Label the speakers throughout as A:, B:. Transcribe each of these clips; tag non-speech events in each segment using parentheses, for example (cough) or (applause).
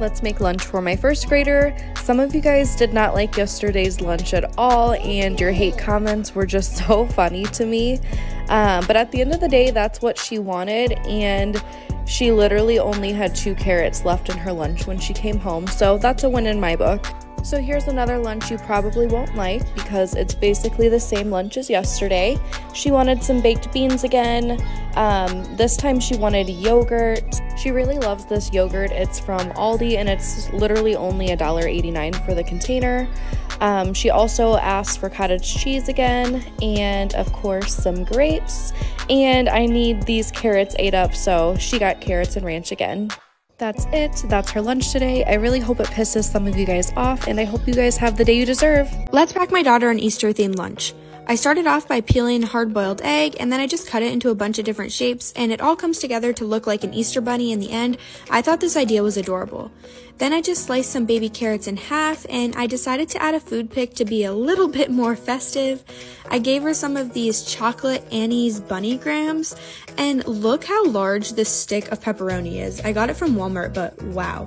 A: Let's make lunch for my first grader. Some of you guys did not like yesterday's lunch at all, and your hate comments were just (laughs) so funny to me. Um, but at the end of the day, that's what she wanted, and she literally only had two carrots left in her lunch when she came home, so that's a win in my book. So here's another lunch you probably won't like because it's basically the same lunch as yesterday. She wanted some baked beans again. Um, this time she wanted yogurt. She really loves this yogurt. It's from Aldi and it's literally only $1.89 for the container. Um, she also asked for cottage cheese again and of course some grapes. And I need these carrots ate up so she got carrots and ranch again. That's it. That's her lunch today. I really hope it pisses some of you guys off, and I hope you guys have the day you deserve.
B: Let's pack my daughter an Easter themed lunch. I started off by peeling a hard boiled egg and then I just cut it into a bunch of different shapes and it all comes together to look like an Easter bunny in the end. I thought this idea was adorable. Then I just sliced some baby carrots in half and I decided to add a food pick to be a little bit more festive. I gave her some of these chocolate Annie's bunny grahams and look how large this stick of pepperoni is. I got it from Walmart, but wow.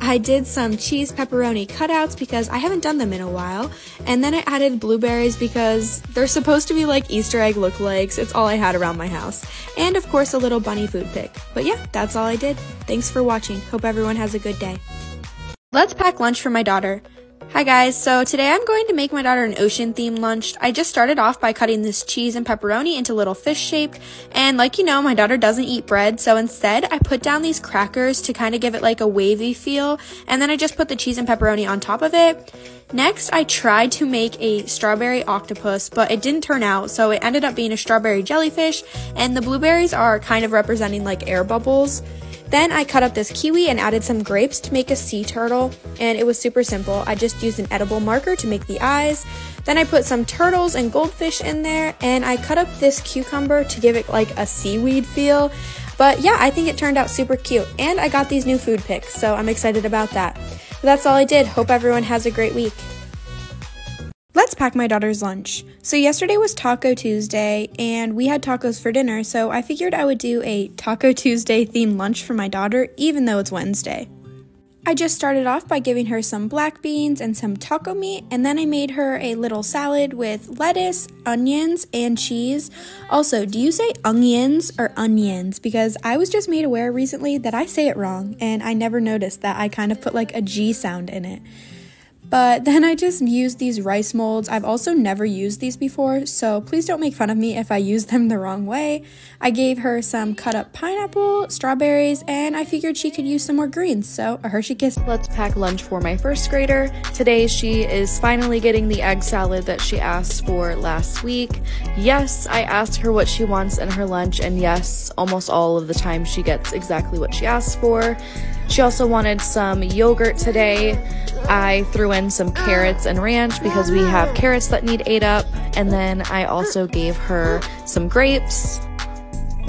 B: I did some cheese pepperoni cutouts because I haven't done them in a while. And then I added blueberries because they're supposed to be like Easter egg lookalikes. It's all I had around my house. And of course, a little bunny food pick. But yeah, that's all I did. Thanks for watching. Hope everyone has a good day. Let's pack lunch for my daughter. Hi guys, so today I'm going to make my daughter an ocean themed lunch. I just started off by cutting this cheese and pepperoni into little fish shape, and like you know, my daughter doesn't eat bread, so instead I put down these crackers to kind of give it like a wavy feel, and then I just put the cheese and pepperoni on top of it. Next, I tried to make a strawberry octopus, but it didn't turn out, so it ended up being a strawberry jellyfish, and the blueberries are kind of representing like air bubbles. Then I cut up this kiwi and added some grapes to make a sea turtle, and it was super simple. I just used an edible marker to make the eyes. Then I put some turtles and goldfish in there, and I cut up this cucumber to give it like a seaweed feel. But yeah, I think it turned out super cute, and I got these new food picks, so I'm excited about that. But that's all I did. Hope everyone has a great week. Let's pack my daughter's lunch. So, yesterday was Taco Tuesday, and we had tacos for dinner, so I figured I would do a Taco Tuesday themed lunch for my daughter, even though it's Wednesday. I just started off by giving her some black beans and some taco meat, and then I made her a little salad with lettuce, onions, and cheese. Also, do you say onions or onions? Because I was just made aware recently that I say it wrong, and I never noticed that I kind of put like a G sound in it. But then I just used these rice molds. I've also never used these before, so please don't make fun of me if I use them the wrong way. I gave her some cut up pineapple, strawberries, and I figured she could use some more greens, so a Hershey Kiss.
A: Let's pack lunch for my first grader. Today she is finally getting the egg salad that she asked for last week. Yes, I asked her what she wants in her lunch, and yes, almost all of the time she gets exactly what she asked for. She also wanted some yogurt today. I threw in some carrots and ranch because we have carrots that need ate up. And then I also gave her some grapes.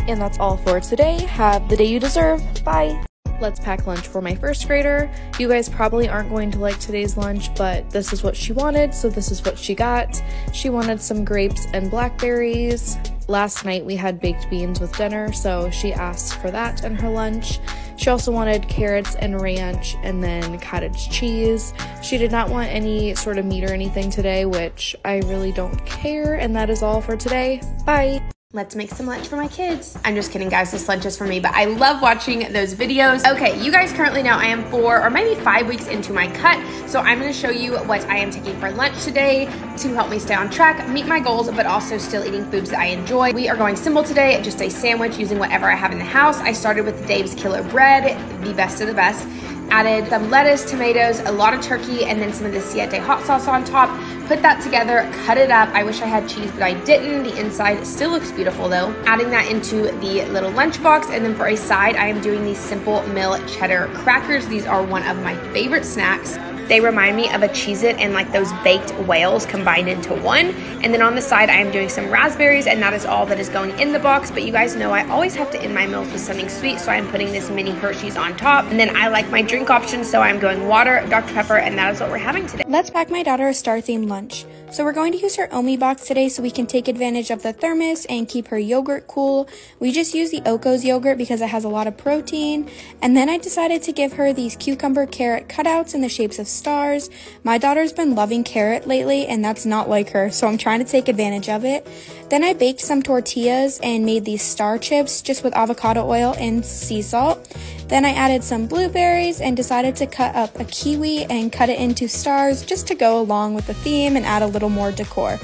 A: And that's all for today. Have the day you deserve. Bye. Let's pack lunch for my first grader. You guys probably aren't going to like today's lunch, but this is what she wanted, so this is what she got. She wanted some grapes and blackberries. Last night we had baked beans with dinner, so she asked for that in her lunch. She also wanted carrots and ranch and then cottage cheese. She did not want any sort of meat or anything today, which I really don't care. And that is all for today. Bye.
C: Let's make some lunch for my kids. I'm just kidding, guys. This lunch is for me, but I love watching those videos. Okay, you guys currently know I am four or maybe five weeks into my cut, so I'm gonna show you what I am taking for lunch today to help me stay on track, meet my goals, but also still eating foods that I enjoy. We are going simple today, just a sandwich using whatever I have in the house. I started with Dave's Killer Bread, the best of the best added some lettuce, tomatoes, a lot of turkey, and then some of the Siete hot sauce on top. Put that together, cut it up. I wish I had cheese, but I didn't. The inside still looks beautiful though. Adding that into the little lunchbox, and then for a side, I am doing these simple mill cheddar crackers. These are one of my favorite snacks. They remind me of a Cheez It and like those baked whales combined into one. And then on the side, I am doing some raspberries, and that is all that is going in the box. But you guys know I always have to end my meals with something sweet, so I'm putting this mini Hershey's on top. And then I like my drink options, so I'm going water, Dr. Pepper, and that is what we're having today.
B: Let's pack my daughter a star themed lunch. So we're going to use her OmieBox today so we can take advantage of the thermos and keep her yogurt cool. We just use the Oikos yogurt because it has a lot of protein. And then I decided to give her these cucumber carrot cutouts in the shapes of stars. My daughter's been loving carrot lately and that's not like her, so I'm trying to take advantage of it. Then I baked some tortillas and made these star chips just with avocado oil and sea salt. Then I added some blueberries and decided to cut up a kiwi and cut it into stars just to go along with the theme and add a little more decor.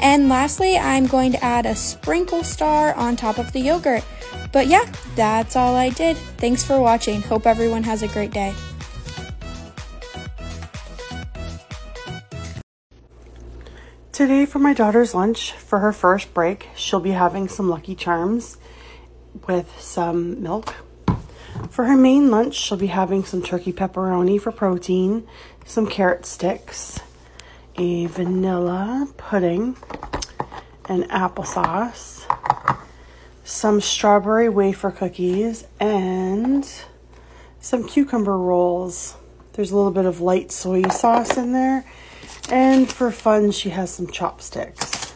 B: And lastly, I'm going to add a sprinkle star on top of the yogurt. But yeah, that's all I did. Thanks for watching. Hope everyone has a great day.
D: Today for my daughter's lunch, for her first break, she'll be having some Lucky Charms with some milk. For her main lunch, she'll be having some turkey pepperoni for protein, some carrot sticks, a vanilla pudding, and applesauce, some strawberry wafer cookies, and some cucumber rolls. There's a little bit of light soy sauce in there and for fun, she has some chopsticks.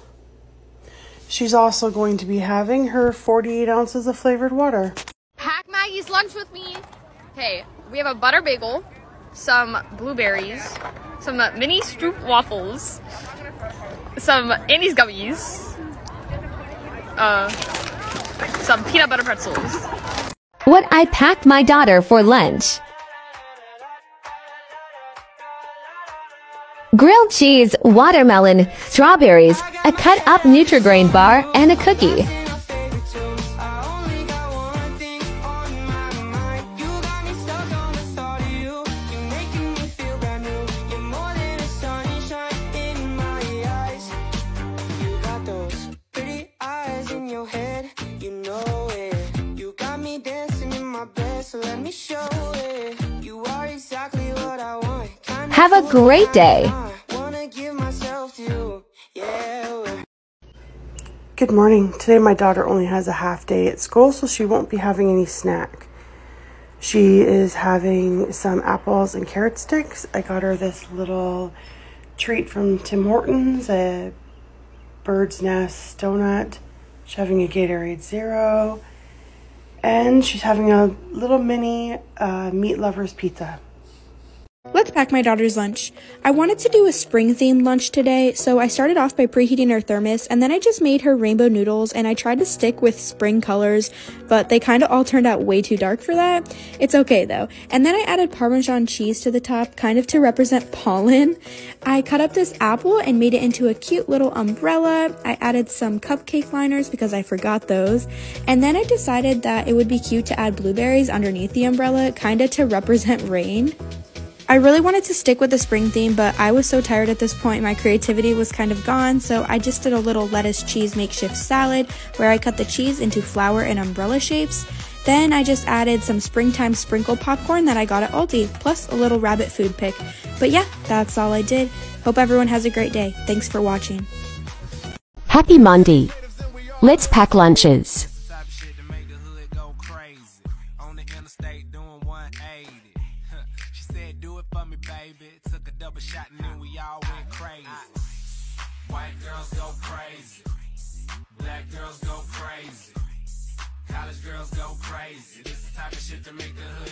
D: She's also going to be having her 48 ounces of flavored water.
A: Maggie's lunch with me. Okay, we have a butter bagel, some blueberries, some mini stroop waffles, some Annie's gummies, uh, some peanut butter pretzels.
E: What I packed my daughter for lunch. grilled cheese, watermelon, strawberries, a cut up Nutri-Grain bar, and a cookie. Have a great day.
D: Good morning. Today my daughter only has a half day at school, so she won't be having any snack. She is having some apples and carrot sticks. I got her this little treat from Tim Hortons, a bird's nest donut. She's having a Gatorade Zero. And she's having a little mini uh, meat lovers pizza.
B: Let's pack my daughter's lunch. I wanted to do a spring themed lunch today, so I started off by preheating her thermos and then I just made her rainbow noodles and I tried to stick with spring colors, but they kind of all turned out way too dark for that. It's okay though. And then I added Parmesan cheese to the top, kind of to represent (laughs) pollen. I cut up this apple and made it into a cute little umbrella. I added some cupcake liners because I forgot those. And then I decided that it would be cute to add blueberries underneath the umbrella, kind of to represent rain. I really wanted to stick with the spring theme, but I was so tired at this point, my creativity was kind of gone, so I just did a little lettuce cheese makeshift salad where I cut the cheese into flower and umbrella shapes. Then I just added some springtime sprinkle popcorn that I got at Aldi, plus a little rabbit food pick. But yeah, that's all I did. Hope everyone has a great day. Thanks for watching.
E: Happy Monday. Let's pack lunches. Shot and then we all went crazy. White girls go crazy. Black girls go crazy. College girls go crazy. This the type of shit to make the hood